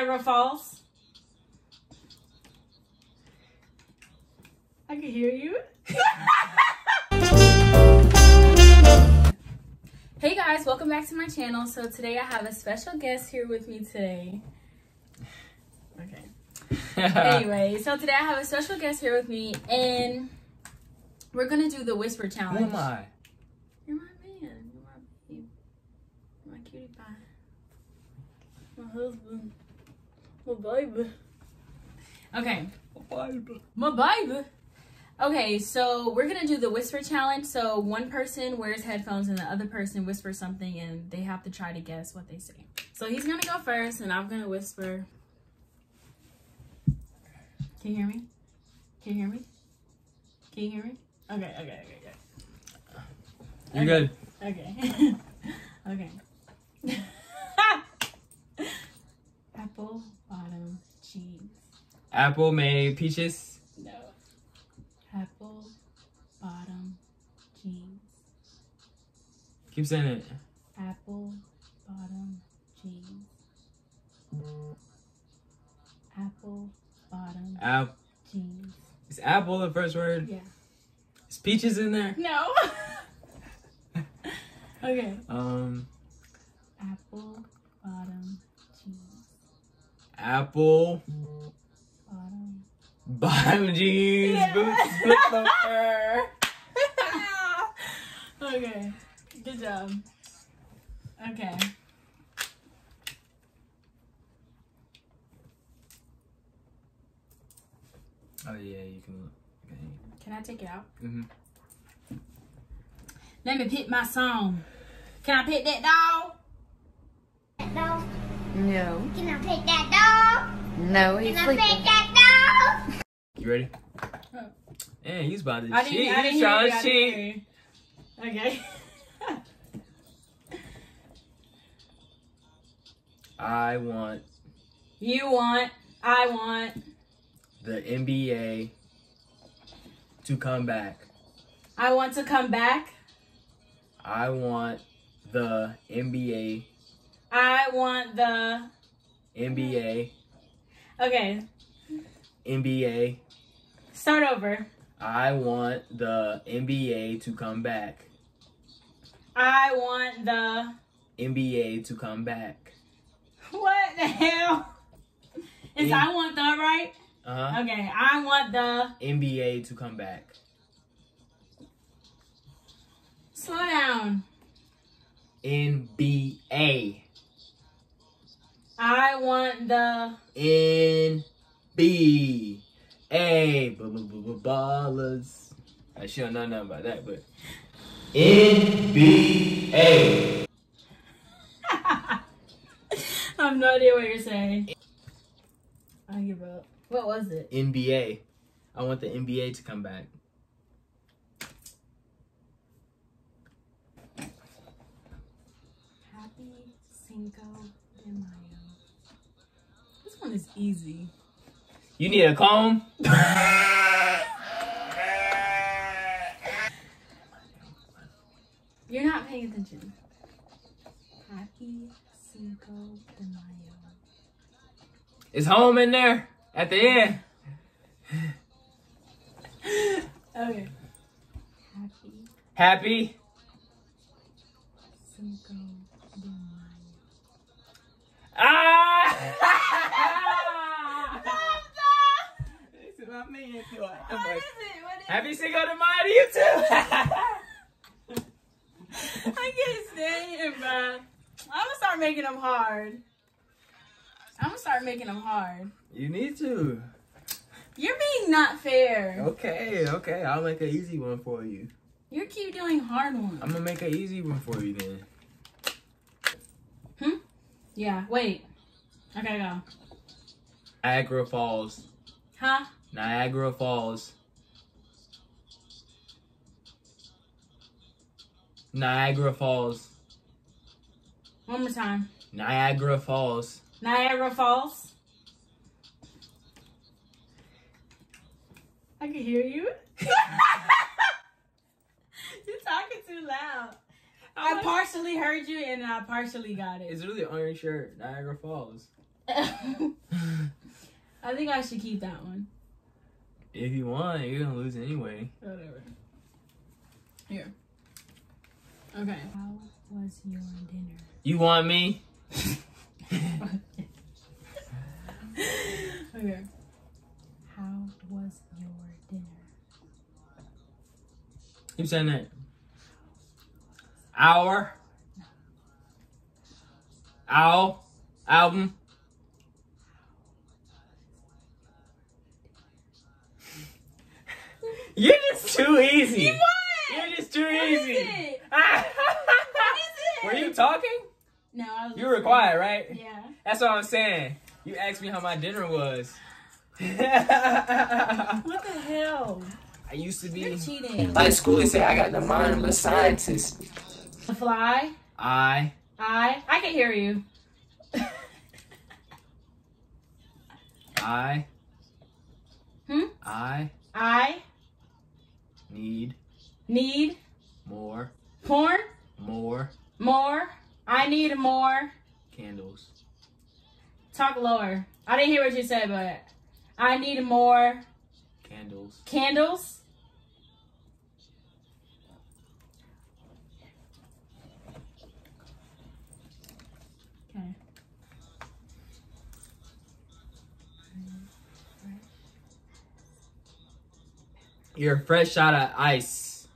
Niagara Falls. I can hear you. hey guys, welcome back to my channel. So today I have a special guest here with me today. Okay. anyway, so today I have a special guest here with me and we're gonna do the whisper challenge. Who am I? You're my man. You're my babe. My cutie pie. My husband. My baby. Okay. My baby. Okay, so we're gonna do the whisper challenge. So one person wears headphones and the other person whispers something and they have to try to guess what they say. So he's gonna go first and I'm gonna whisper. Can you hear me? Can you hear me? Can you hear me? Okay, okay, okay, okay. You're good? Okay. okay. Apple bottom cheese. Apple made peaches. No. Apple bottom cheese. Keep saying it. Apple bottom cheese. Apple bottom App. cheese. Is apple the first word? Yeah. Is peaches in there? No. okay. Um, Apple bottom. Apple. Bottom. Bottom jeans. Yeah. Boots. Flip the okay. Good job. Okay. Oh yeah, you can. Okay. Can I take it out? hmm Let me pick my song. Can I pick that dog? dog? No. Can I pet that dog? No, he's Can I pet that dog? You ready? Oh. Yeah, he's about to I cheat. didn't, I didn't He's hear trying you. to I cheat. didn't hear you. Okay. I want you want, I want, the NBA to come back. I want to come back. I want the NBA, I want the. NBA, Okay. NBA. Start over. I want the NBA to come back. I want the. NBA to come back. What the hell? Is. I want the right? Uh huh. Okay. I want the. NBA to come back. Slow down. NBA. I want the. NBA. Ballers. I should have known nothing about that, but. NBA. I have no idea what you're saying. I give up. What was it? NBA. I want the NBA to come back. Happy Cinco de Mayo. This one is easy. You need a comb? You're not paying attention. Happy Cinco de Mayo. Is home in there at the end? Okay. Happy Happy? Cinco de Mayo. Ah! Stop, This is my man. What is it? What is Happy Cinco de Mayo to you too. I can't stand it, bro. I'm gonna start making them hard. I'm gonna start making them hard. you need to. You're being not fair. Okay, okay. I'll make an easy one for you. You keep doing hard ones. I'm gonna make an easy one for you then. Hmm? Yeah, wait. I gotta go. Niagara Falls. Huh? Niagara Falls. Niagara Falls. One more time. Niagara Falls. Niagara Falls. I can hear you. You're talking too loud. I partially heard you and I partially got it. It's really on your shirt. Niagara Falls. I think I should keep that one. If you want, you're gonna lose anyway. Whatever. Here. Okay. How was your dinner? You want me? okay. How was your dinner? Keep saying that. Hour. Owl. Album. You're just too easy. You won! You're just too What is easy. it? Ah. What is it? Were you talking? No, I was You were quiet, right? Yeah. That's what I'm saying. You asked me how my dinner was. What the hell? I used to be. You're cheating. Like school, they say I got the mind of a scientist. The fly. I I. I can hear you. I Hmm? I I need need more porn. more More. I need more. candles. Talk lower. I didn't hear what you said, but I need more Candles. candles. You're fresh out of ice.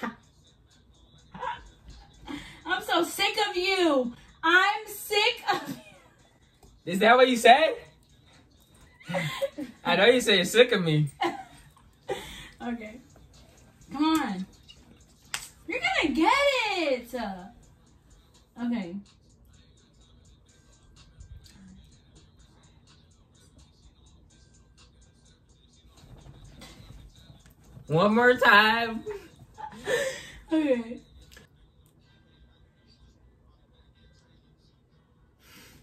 I'm so sick of you. I'm sick of you. Is that what you said? I know you say you're sick of me. Okay. Come on. You're gonna get it. Okay. One more time. Okay.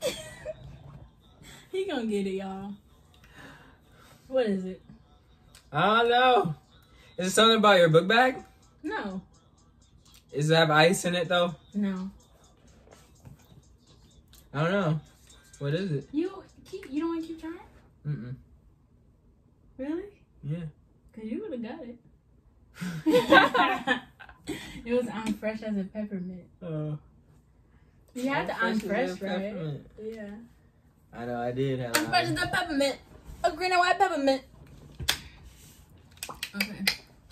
he gonna get it, y'all. What is it? I don't know. Is it something about your book bag? No. Is it have ice in it though? No. I don't know. What is it? You keep. You don't want to keep trying? Mm-mm. Really? Yeah. Cause you would have got it. it was I'm fresh as a peppermint. Uh, You had the I'm fresh, right? peppermint. Yeah. I know I did have. I'm fresh as a peppermint. A green and white peppermint. Okay.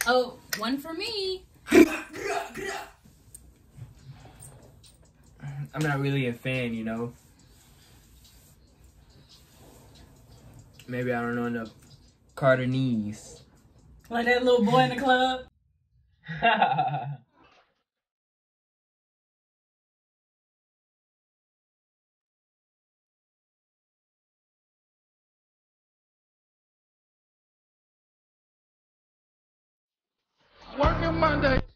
Oh, one for me. I'm not really a fan, you know. Maybe I don't know enough Cardanese. Like that little boy in the club. Working Monday.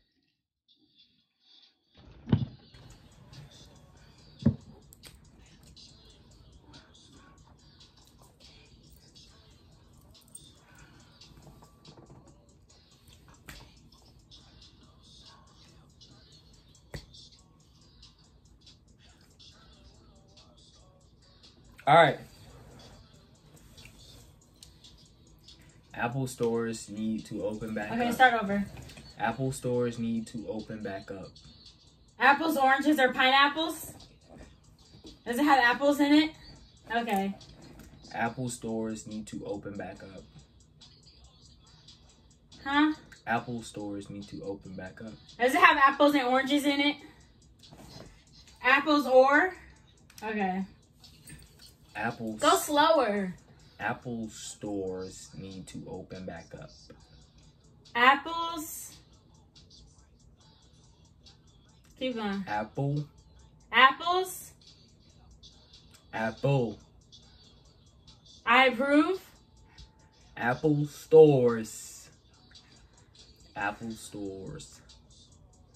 All right. Apple stores need to open back up. Okay, up. start over. Apple stores need to open back up. Apples, oranges, or pineapples? Does it have apples in it? Okay. Apple stores need to open back up. Huh? Apple stores need to open back up. Does it have apples and oranges in it? Apples or? Okay. Apple Go slower. Apple stores need to open back up. Apples. Keep going. Apple Apples. Apple I approve. Apple stores. Apple stores.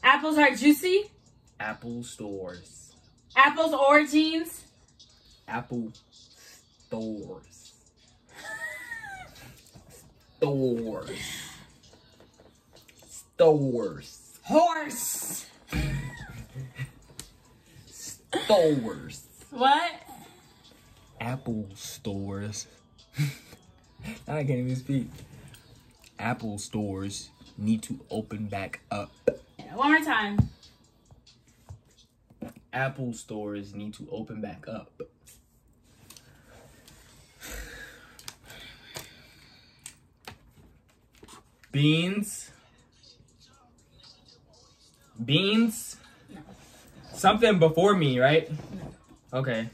Apples are juicy. Apple stores. Apples or jeans. Apple stores. Stores. Stores. Horse. Stores. What? Apple stores. I can't even speak. Apple stores need to open back up. One more time. Apple stores need to open back up. Beans. Beans. Something before me, right? Okay.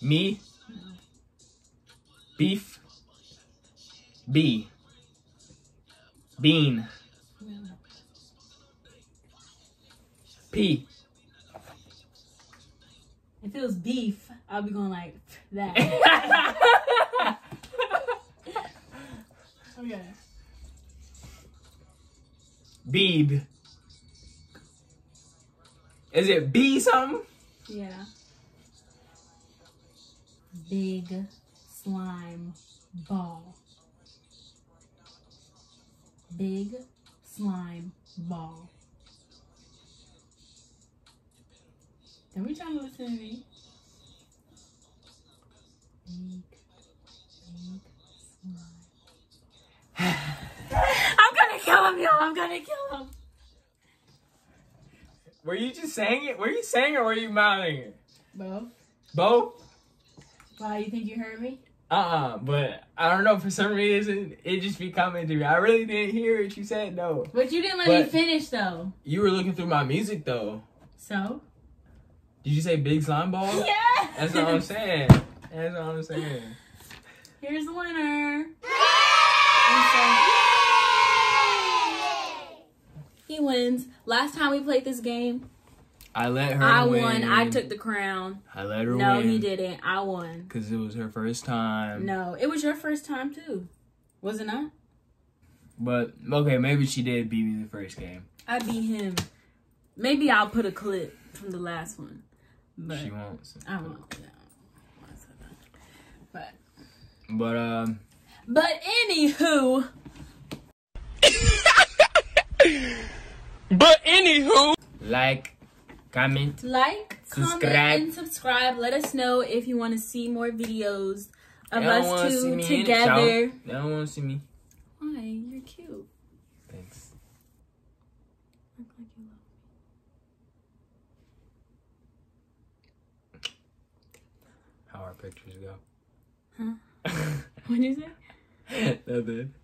Me. Beef. B. Bean. P. If it was beef, I'll be going like that. okay. Beeb. Is it B something? Yeah. Big slime ball. Big slime ball. Are we trying to listen to me? Big, big slime. I'm gonna kill him, y'all. I'm gonna kill him. Were you just saying it? Were you saying it or were you mouthing it? Both. Both? Why, you think you heard me? Uh-uh, but I don't know, for some reason, it just be coming to me. I really didn't hear what you said, no. But you didn't let me finish, though. You were looking through my music, though. So? Did you say Big Slime Ball? Yeah. That's what I'm saying. That's what I'm saying. Here's the winner. He wins. Last time we played this game, I let her I win. won. I took the crown. I let her win. No, win. he didn't. I won. Because it was her first time. No, it was your first time too. Was it not? But, okay, maybe she did beat me the first game. I beat him. Maybe I'll put a clip from the last one. But She won't. I won't. No. But But, um... but anywho, But anywho, Like, comment. like, comment, Subscribe. and subscribe. Let us know if you want to see more videos of They don't wanna us two me together. They don't want to see me. Why? You're cute. Thanks. Act like you love How our pictures go. Huh? What'd you say? Nothing.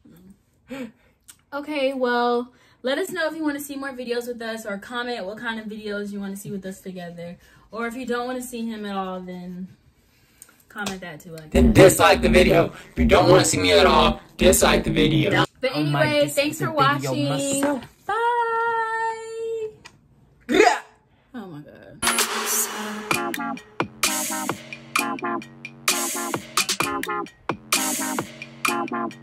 Okay, well, let us know if you want to see more videos with us or comment what kind of videos you want to see with us together. Or if you don't want to see him at all, then comment that too. I then dislike the video. If you don't want to see me at all, dislike the video. But I might anyway, just thanks for watching. myself. Bye. Yeah. Oh my god.